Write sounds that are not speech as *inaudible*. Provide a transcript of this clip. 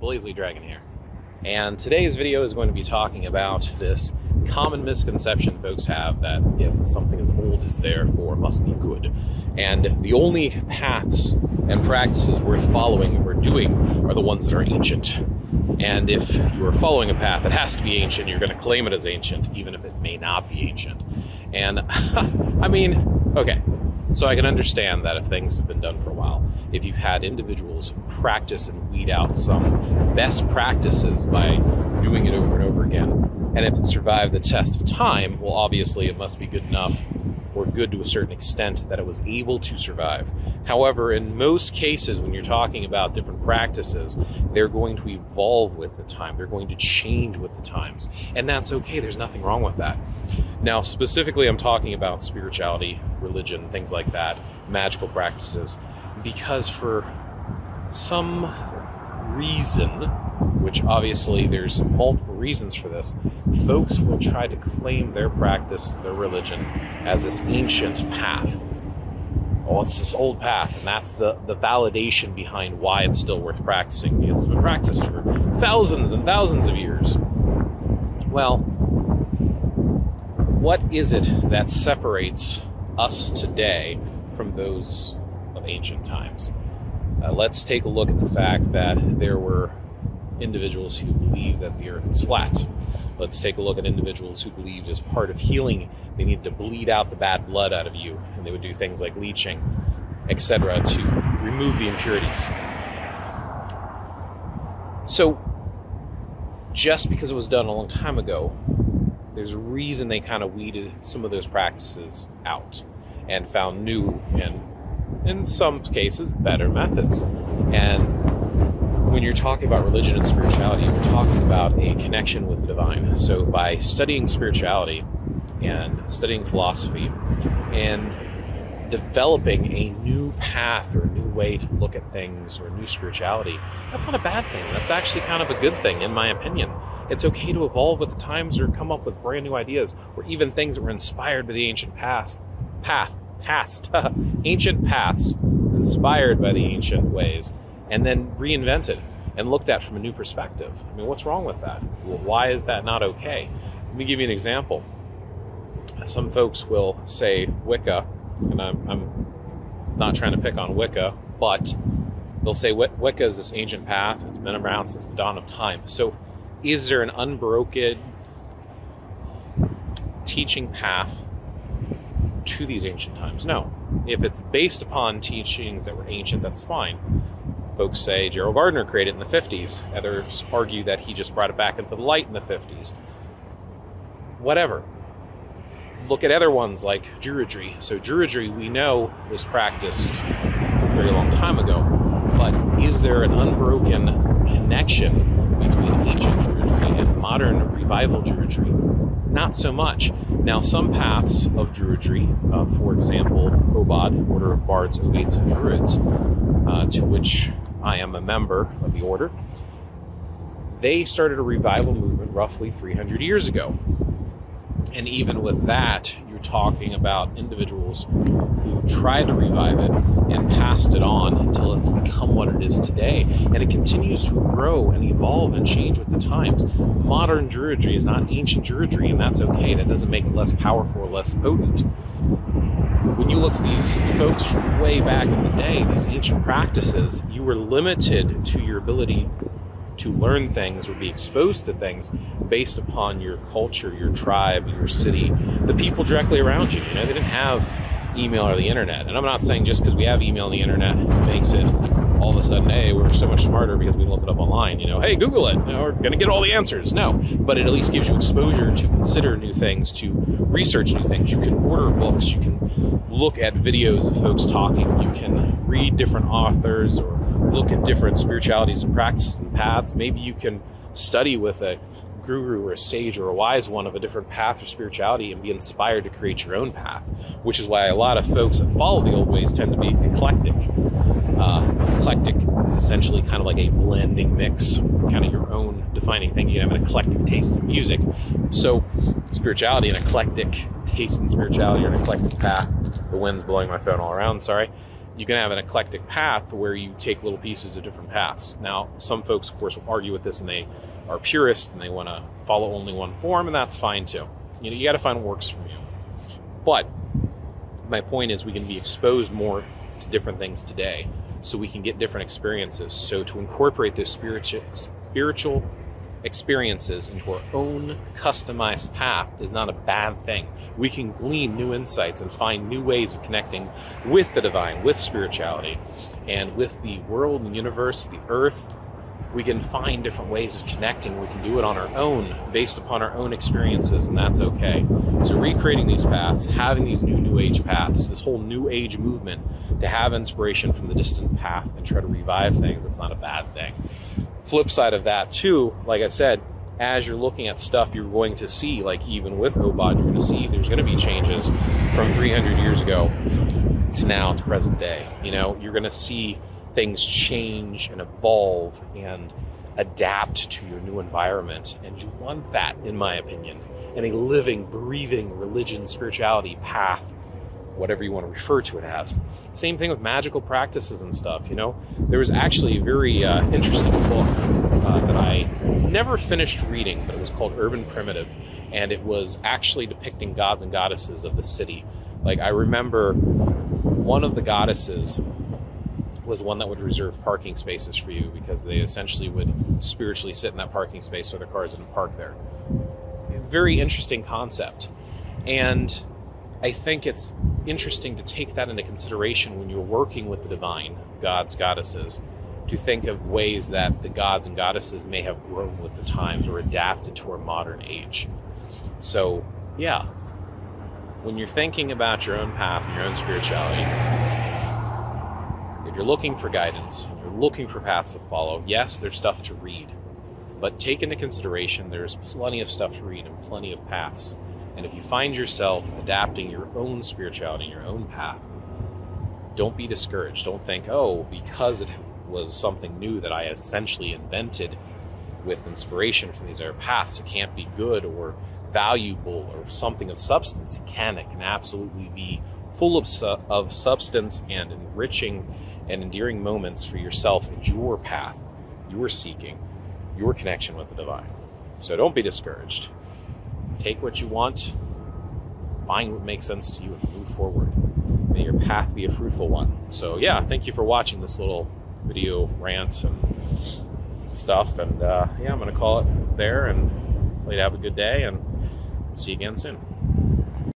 Blaze Lee Dragon here. And today's video is going to be talking about this common misconception folks have that if something is old is therefore must be good. And the only paths and practices worth following or doing are the ones that are ancient. And if you are following a path that has to be ancient, you're going to claim it as ancient, even if it may not be ancient. And *laughs* I mean, okay, so I can understand that if things have been done for a while, if you've had individuals practice and weed out some best practices by doing it over and over again, and if it survived the test of time, well, obviously it must be good enough or good to a certain extent that it was able to survive. However, in most cases, when you're talking about different practices, they're going to evolve with the time. They're going to change with the times. And that's okay. There's nothing wrong with that. Now, specifically, I'm talking about spirituality, religion, things like that, magical practices, because for some reason, which obviously there's multiple reasons for this, folks will try to claim their practice, their religion, as this ancient path. Oh, it's this old path, and that's the, the validation behind why it's still worth practicing, because it's been practiced for thousands and thousands of years. Well, what is it that separates us today from those of ancient times? Uh, let's take a look at the fact that there were individuals who believed that the earth was flat. Let's take a look at individuals who believed as part of healing they needed to bleed out the bad blood out of you, and they would do things like leeching, etc., to remove the impurities. So, just because it was done a long time ago, there's a reason they kind of weeded some of those practices out and found new and, in some cases, better methods. And you're talking about religion and spirituality, you're talking about a connection with the divine. So by studying spirituality and studying philosophy and developing a new path or a new way to look at things or a new spirituality, that's not a bad thing. That's actually kind of a good thing, in my opinion. It's okay to evolve with the times or come up with brand new ideas or even things that were inspired by the ancient past, path, past, *laughs* ancient paths inspired by the ancient ways and then reinvented and looked at from a new perspective. I mean, what's wrong with that? Why is that not okay? Let me give you an example. Some folks will say Wicca, and I'm, I'm not trying to pick on Wicca, but they'll say Wicca is this ancient path. It's been around since the dawn of time. So, is there an unbroken teaching path to these ancient times? No. If it's based upon teachings that were ancient, that's fine folks say Gerald Gardner created it in the 50s. Others argue that he just brought it back into the light in the 50s. Whatever. Look at other ones like Druidry. So, Druidry, we know, was practiced a very long time ago. But is there an unbroken connection between ancient Druidry and modern revival Druidry? Not so much. Now, some paths of Druidry, uh, for example, Obod, Order of Bards, Ovates, and Druids, uh, to which I am a member of the order. They started a revival movement roughly 300 years ago. And even with that, you're talking about individuals who tried to revive it and passed it on until it's become what it is today. And it continues to grow and evolve and change with the times. Modern Druidry is not ancient Druidry, and that's okay. That doesn't make it less powerful or less potent when you look at these folks from way back in the day, these ancient practices, you were limited to your ability to learn things or be exposed to things based upon your culture, your tribe, your city, the people directly around you. You know, they didn't have email or the internet. And I'm not saying just because we have email and the internet makes it all of a sudden, hey, we're so much smarter because we look it up online. You know, hey, Google it. Know, we're going to get all the answers. No, but it at least gives you exposure to consider new things, to research new things. You can order books. You can look at videos of folks talking. You can read different authors or look at different spiritualities and practices and paths. Maybe you can study with a guru or a sage or a wise one of a different path or spirituality and be inspired to create your own path, which is why a lot of folks that follow the old ways tend to be eclectic. Uh, eclectic is essentially kind of like a blending mix, kind of your own defining thing. You can have an eclectic taste in music. So, spirituality, an eclectic taste in spirituality, or an eclectic path. The wind's blowing my phone all around, sorry you can have an eclectic path where you take little pieces of different paths. Now, some folks, of course, will argue with this and they are purists and they want to follow only one form, and that's fine too. You know, you got to find what works for you. But my point is, we can be exposed more to different things today, so we can get different experiences. So to incorporate those spiritual spiritual experiences into our own customized path is not a bad thing. We can glean new insights and find new ways of connecting with the divine, with spirituality, and with the world and universe, the earth. We can find different ways of connecting. We can do it on our own, based upon our own experiences, and that's okay. So, recreating these paths, having these new New Age paths, this whole New Age movement, to have inspiration from the distant path and try to revive things, it's not a bad thing flip side of that too, like I said, as you're looking at stuff, you're going to see, like even with Obod, you're going to see there's going to be changes from 300 years ago to now to present day. You know, you're going to see things change and evolve and adapt to your new environment. And you want that, in my opinion, in a living, breathing religion, spirituality path whatever you want to refer to it as. Same thing with magical practices and stuff. You know, there was actually a very uh, interesting book uh, that I never finished reading, but it was called Urban Primitive, and it was actually depicting gods and goddesses of the city. Like I remember one of the goddesses was one that would reserve parking spaces for you because they essentially would spiritually sit in that parking space so their cars didn't park there. Very interesting concept. And I think it's interesting to take that into consideration when you're working with the divine, gods, goddesses, to think of ways that the gods and goddesses may have grown with the times or adapted to our modern age. So, yeah, when you're thinking about your own path and your own spirituality, you're looking for guidance, you're looking for paths to follow, yes, there's stuff to read. But take into consideration there's plenty of stuff to read and plenty of paths and if you find yourself adapting your own spirituality, your own path, don't be discouraged. Don't think, oh, because it was something new that I essentially invented with inspiration from these other paths, it can't be good or valuable or something of substance. It can. It can absolutely be full of, su- of substance and enriching and endearing moments for yourself and your path, your seeking, your connection with the divine. So don't be discouraged take what you want, find what makes sense to you, and move forward. May your path be a fruitful one. So, yeah, thank you for watching this little video rant and stuff. And uh, yeah, I'm going to call it there and play to have a good day and see you again soon.